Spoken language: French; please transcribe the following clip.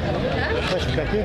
Pourquoi je suis claqué